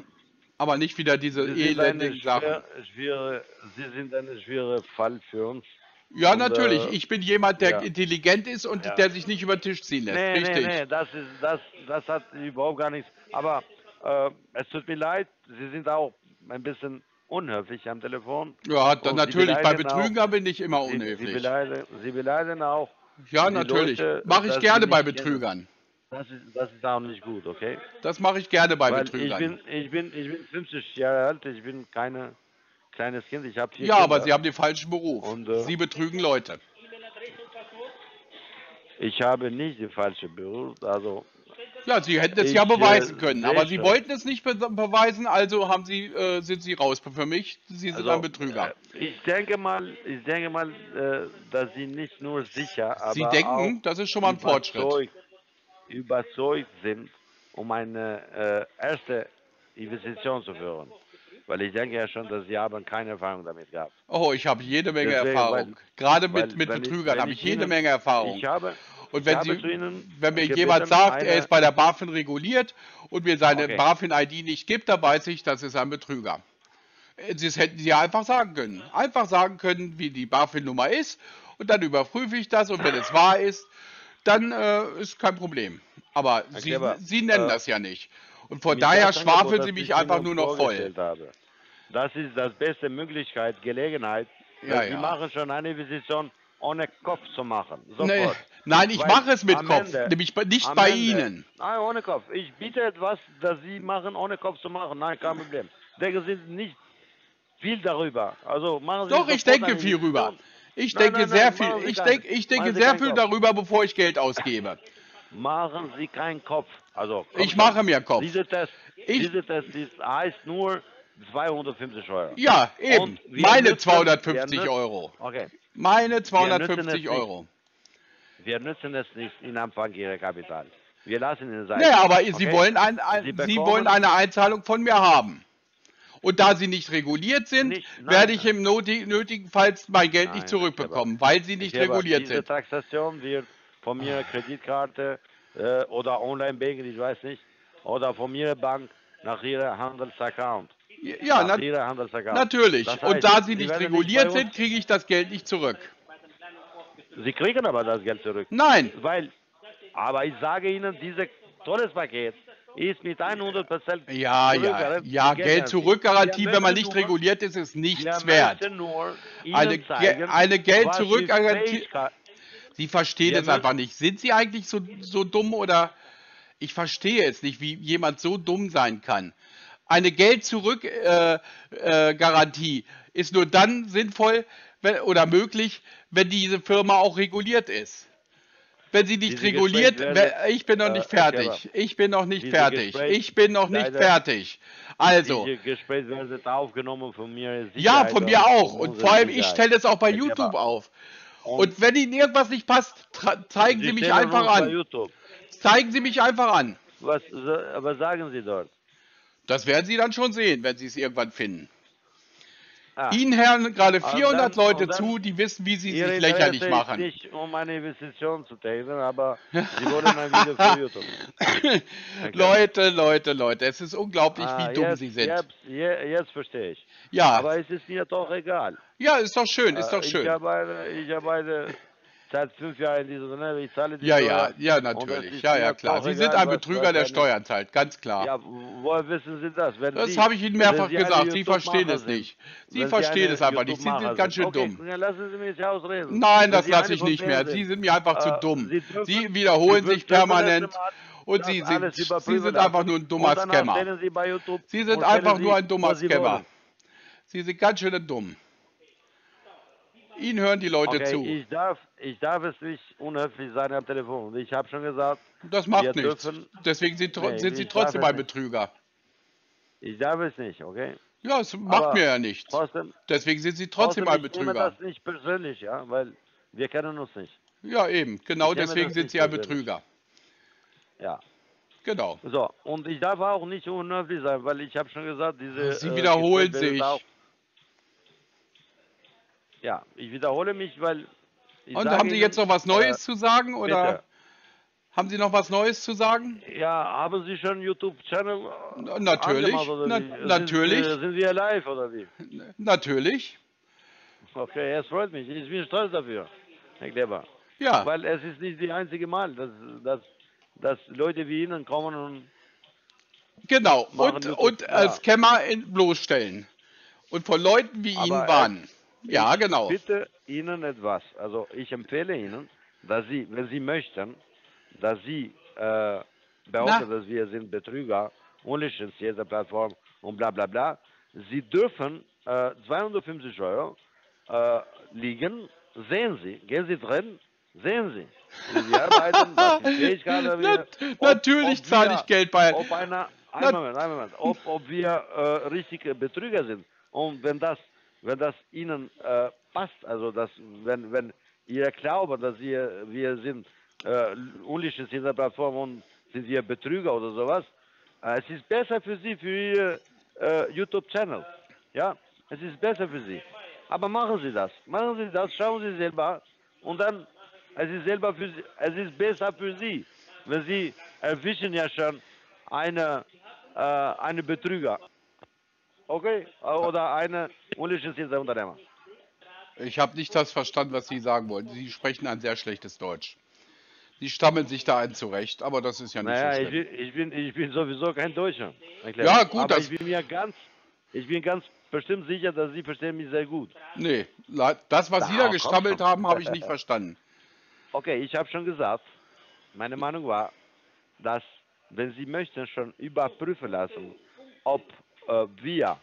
Aber nicht wieder diese elendigen Sachen. schwere, schwere, Sie sind ein schwerer Fall für uns. Ja, und, natürlich. äh, Ich bin jemand, der ja. intelligent ist und Ja. der sich nicht über den Tisch ziehen lässt. Nee, Richtig. nee, nee, das, ist, das, das hat überhaupt gar nichts. Aber äh, es tut mir leid, Sie sind auch ein bisschen unhöflich am Telefon. Ja, dann Und natürlich. Bei beleidigen auch- bin ich immer Sie, Sie, unhöflich. beleidigen, Sie beleidigen auch. Ja, natürlich. Mache ich gerne bei. Betrügern. Das ist, das ist auch nicht gut, okay? Das mache ich gerne bei Weil ich Betrügern. bin, ich, bin, ich bin 50 Jahre alt, ich bin keine kleines Kind, ich habe Ja, aber Kinder. Sie haben den falschen Beruf. Und, äh, Sie betrügen Leute. Ich habe nicht den falschen Beruf, also Ja, Sie hätten es Ich, ja beweisen können, aber Sie wollten es nicht be beweisen, also haben Sie, äh, sind Sie raus. Für mich, Sie sind Also, ein Betrüger. äh, Ich denke mal, ich denke mal, äh, dass sie nicht nur sicher, aber Sie denken, auch das ist schon mal ein Fortschritt. überzeugt, überzeugt sind, um eine äh, erste Investition zu führen. Weil ich denke ja schon, dass sie haben keine Erfahrung damit gehabt. Oh, ich habe jede Menge Deswegen, Erfahrung. weil- Gerade weil- mit, mit wenn ich- Betrügern habe ich ich jede Ihnen- Menge Erfahrung. Ich habe, Und wenn, habe Sie, wenn mir gebeten, jemand sagt, er ist bei der BaFin reguliert und mir seine Okay. BaFin-ID nicht gibt, dann weiß ich, das ist ein Betrüger. Äh, Das hätten Sie ja einfach sagen können. Einfach sagen können, wie die BaFin-Nummer ist und dann überprüfe ich das und wenn es wahr ist, dann äh, ist kein Problem. Aber Sie, Kleber, Sie nennen äh, das ja nicht. Und von daher schwafeln Sie mich ich einfach nur noch voll. Habe. Das ist das beste Möglichkeit, Gelegenheit. Ja, Sie ja. machen schon eine Investition ohne Kopf zu machen. Sofort. Nee, nein, ich mache es mit Kopf, Ende- nämlich nicht bei Ende- Ihnen. Nein, ohne Kopf. Ich biete etwas, das Sie machen, ohne Kopf zu machen. Nein, kein Problem. Denken Sie nicht viel darüber. Also machen Sie Doch, ich denke viel rüber. Ich Nein, denke nein, sehr nein, viel. machen Sie Ich denke, ich denke machen sehr viel Kopf. darüber, bevor ich Geld ausgebe. Machen Sie keinen Kopf. Also, Ich schon. mache mir Kopf. Dieser Test, Ich- dieser Test ist, heißt nur 250 Euro. Ja, eben. Meine nützen- 250 wir nützen- Euro. Okay. Meine nützen 250 es Euro. Wir nützen es nicht in Anfang Ihrer Kapital. Wir lassen ihn sein. Naja, aber Sie Okay? wollen ein, ein, Sie Sie wollen eine Einzahlung von mir haben. Und da Sie nicht reguliert sind, Nicht- nein, werde ich im nötig, nötigenfalls mein Geld Nein, nicht zurückbekommen, weil Sie nicht reguliert diese sind. Transaktion wird von mir Kreditkarte äh, oder Online-Banking, ich weiß nicht, oder von mir Bank nach Ihrer Handelsaccount. Ja, nach na, Ihrer Handelsaccount. natürlich. Das Und heißt, da Sie Sie nicht reguliert sind, kriege ich das Geld nicht zurück. Sie kriegen aber das Geld zurück. Nein, Weil, aber ich sage Ihnen, dieses tolles Paket ist mit 100% Ja, ja, zurückgarantiert. ja, Geld zurückgarantie, wenn man nicht nur- reguliert ist, ist nichts wert. Eine Ge- zeigen, eine Geld zurückgarantie- Sie verstehen Wir es einfach nicht. Sind Sie eigentlich so, so dumm oder ich verstehe es nicht, wie jemand so dumm sein kann. Eine Geld-Zurück-Garantie äh, Garantie ist nur dann sinnvoll wenn, oder möglich, wenn diese Firma auch reguliert ist. wenn sie nicht Diese reguliert, Gespräche wer- ich bin noch äh, nicht fertig. Ich bin noch nicht Diese fertig. Gespräche- Ich bin noch nicht Leider- fertig. Also, Dieses Gespräch wird aufgenommen von mir. ja, von mir auch. von Und vor allem, ich stelle es auch bei. YouTube auf. Und Und wenn Ihnen irgendwas nicht passt, zeigen Sie mich stellen einfach an. Zeigen Sie mich einfach an. Was, was sagen Sie dort? Das werden Sie dann schon sehen, wenn Sie es irgendwann finden. Ah, Ihnen hören gerade Und 400 dann- Leute zu, die wissen, wie sie sich lächerlich Interesse machen. nicht, um eine Investition zu tätigen, aber Sie Video für YouTube. Herr Kleber. Leute, Leute, Leute, es ist unglaublich, Ah, wie dumm jetzt, Sie sind. Jetzt, je- jetzt verstehe ich. Ja, Aber es ist mir doch egal. ja, ist doch schön, ist Äh, doch schön. Ich arbeite, ich arbeite seit fünf Jahren in diesem Unternehmen, ich zahle die Ja, Steuern. ja, ja, natürlich. Ja, ja, klar. Sie sind ein Betrüger, der Steuern zahlt, ganz klar. Ja, woher wissen Sie das? Wenn Das habe ich Ihnen mehrfach Sie gesagt. Sie verstehen es nicht. Sie wenn verstehen es einfach nicht. Sie sind ganz schön. Okay, dumm. lassen Sie mich ausreden. Nein, das lasse ich nicht mehr. Sie sind mir einfach zu Äh, dumm. Sie dürfen- Sie wiederholen Sie sich permanent und Sie sind, Sie sind einfach nur ein dummer Scammer. Sie Sie sind einfach nur ein dummer Scammer. Sie sind ganz schön dumm. Ihnen hören die Leute Okay, zu. ich darf, ich darf es nicht unhöflich sein am Telefon. Ich habe schon gesagt, Das macht nichts. dürfen- Deswegen sind, Nee, sind Sie trotzdem ein nicht. Betrüger. ich darf es nicht, okay? Ja, es macht Aber mir ja nichts. Trotzdem, Deswegen sind Sie trotzdem ein trotzdem, ich nehme Betrüger. das nicht persönlich, ja, weil wir kennen uns nicht. Ja, eben. Genau Ich deswegen sind Sie ein. Betrüger. Ja. Genau. So, und ich darf auch nicht unhöflich sein, weil ich habe schon gesagt, diese. Sie äh, wiederholen Gespräche sich. Ja, ich wiederhole mich, weil. Ich Und sage haben Sie jetzt Ihnen, noch was Neues zu sagen oder bitte. haben Sie noch was Neues zu sagen? Äh, ja, haben Sie schon YouTube-Channel? Na, natürlich, oder na-? Sind, natürlich. äh, Sind wir live oder wie? Natürlich. Okay, es freut mich. Ich bin stolz dafür, Herr Kleber. Ja, Weil es ist nicht die einzige Mal, dass, dass, dass Leute wie Ihnen kommen und genau. Und, YouTube, und ja. äh, in bloßstellen. Und von Leuten wie Ihnen Aber, äh, warnen. Ja, ich genau. bitte Ihnen etwas. Also ich empfehle Ihnen, dass Sie, wenn Sie möchten, dass Sie äh, behaupten, dass wir sind Betrüger, unlizenzierte Plattform und bla bla bla. Sie dürfen äh, 250 Euro äh, liegen. Sehen Sie, gehen Sie drin, sehen Sie. Sie arbeiten, was haben. Nat ob- natürlich zahle ich Geld bei. ob einer, ein Moment, ein Moment, ob, ob wir äh, richtige Betrüger sind. Und wenn das, wenn das Ihnen äh, passt, also dass, wenn, wenn ihr glaubt, dass wir, wir sind äh, unlizenzierte Plattform und sind wir Betrüger oder sowas, äh, es ist besser für Sie, für Ihr äh, YouTube-Channel. Ja, es ist besser für Sie. Aber machen Sie das. Machen Sie das, schauen Sie selber und dann, es ist selber für Sie, es ist besser für Sie, wenn Sie erwischen ja schon eine, äh, eine Betrüger. Okay? Äh, Oder eine unlizenzierte Unternehmer. Ich habe nicht das verstanden, was Sie sagen wollen. Sie sprechen ein sehr schlechtes Deutsch. Sie stammeln sich da ein zurecht, aber das ist ja nicht Naja, so ich schlimm. bin, ich bin, ich bin sowieso kein Deutscher. Ja, gut, Aber ich bin mir ganz, ich bin ganz bestimmt sicher, dass Sie verstehen mich sehr gut. Nee, das, was Sie Na, da gestammelt haben, habe ich nicht verstanden. Okay, ich habe schon gesagt, meine Meinung war, dass, wenn Sie möchten, schon überprüfen lassen, ob äh, wir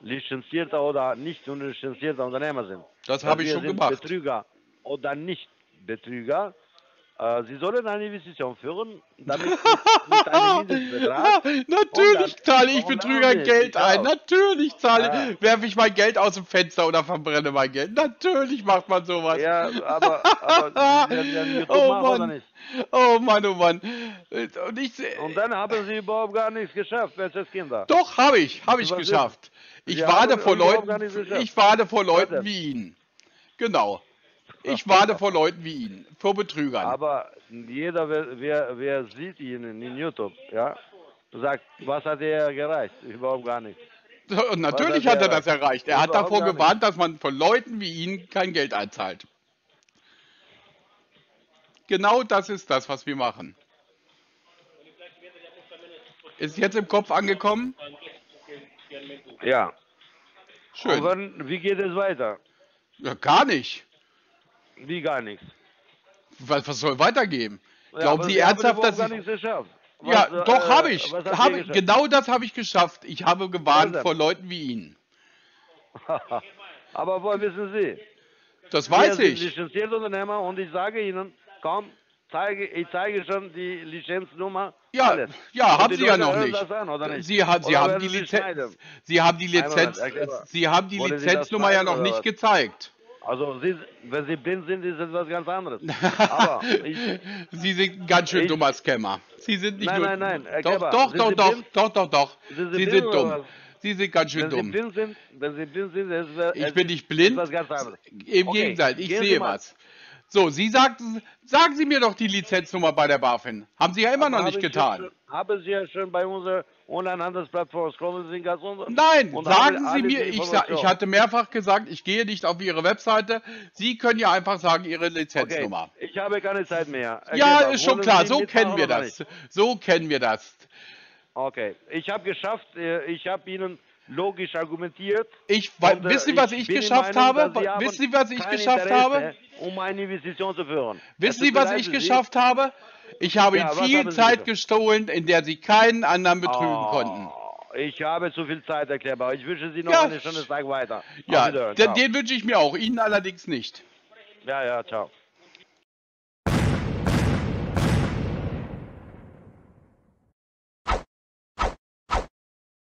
lizenzierte oder nicht lizenzierte Unternehmer sind. Das habe ich schon sind gemacht. Betrüger oder nicht Betrüger. Äh, Sie sollen eine Investition führen, damit mit, mit einem Mindestbetrag. Natürlich dann- zahle ich Betrüger Geld ich ein. Natürlich zahle, Ja. werfe ich mein Geld aus dem Fenster oder verbrenne mein Geld. Natürlich macht man sowas. Ja, aber, aber Sie sind ja Oh oder Mann. nicht? Oh Mann, oh Mann. Und ich, Und dann haben Sie überhaupt gar nichts geschafft, welches Kinder. doch, habe ich, habe ich geschafft. Ich warne haben vor Leuten, ich warne vor Leuten wie Ihnen. Genau. Ich warne vor Leuten wie Ihnen, vor Betrügern. Aber jeder, wer, wer, wer sieht ihn in YouTube, ja, sagt, was hat er gereicht? Überhaupt gar nichts. Und natürlich hat hat er das erreicht. Er hat davor gewarnt, dass man von Leuten wie Ihnen kein Geld einzahlt. Genau das ist das, was wir machen. Ist jetzt im Kopf angekommen? Ja. Schön. wann, wie geht es weiter? Ja, gar nicht. Wie gar nichts. Was, was soll weitergehen? Ja, Glauben Sie ernsthaft, dass gar ich... geschafft. Ja, Was, doch, äh, habe ich. was Hab, genau das habe ich geschafft. Ich habe gewarnt Was vor Leuten wie Ihnen. aber woher wissen Sie? Das wir weiß sind ich. lizenzierte Unternehmer und ich sage Ihnen, komm, zeige, ich zeige schon die Lizenznummer. Ja, alles. ja, haben Sie ja noch nicht. An, nicht? Sie, ha Sie, haben die Sie Lizenz? Sie haben die Lizenz. Sie haben die Lizenznummer ja noch nicht was? gezeigt. Also, Sie, wenn Sie blind sind, ist das was ganz anderes. Aber ich, Sie sind ein ganz schön Ich- dummer Scammer. Sie sind nicht Nein, nur. nein, nein, Doch, Kleber, doch, doch, Sie doch, doch, doch, doch. Sind Sie Sie sind dumm. was? Sie sind ganz schön wenn Sie dumm. blind sind, wenn Sie blind sind, ist es, Ich es bin ist- nicht blind. ist was ganz anderes. Im Okay, Gegenteil, ich gehen Sie sehe was. So, Sie sagten, sagen Sie mir doch die Lizenznummer bei der BaFin. Haben Sie ja immer noch Habe nicht ich getan. Schon, habe Sie ja schon bei unserer Online-Handelsplattform Scrollen Sie ganz unten. Nein, Und sagen Sie mir, ich, ich hatte mehrfach gesagt, ich gehe nicht auf Ihre Webseite. Sie können ja einfach sagen, Ihre Okay, Lizenznummer. ich habe keine Zeit mehr. Herr Ja, ist schon klar, so kennen wir das. nicht? So kennen wir das. Okay, ich habe geschafft, äh, ich habe Ihnen logisch argumentiert. Ich, äh, wissen Sie, was ich geschafft Meinung, habe? Wissen Sie, was ich geschafft Interesse, habe? Um eine Investition zu führen. Wissen Sie, was ich für Sie. geschafft habe? Ich habe Ja, Ihnen viel Zeit geschafft? gestohlen, in der Sie keinen anderen betrügen Oh, konnten. Ich habe zu viel Zeit, Herr Kleber. Ich wünsche Sie noch Ja. einen schönen Tag weiter. Ja, den, den wünsche ich mir auch, Ihnen allerdings nicht. Ja, ja, ciao.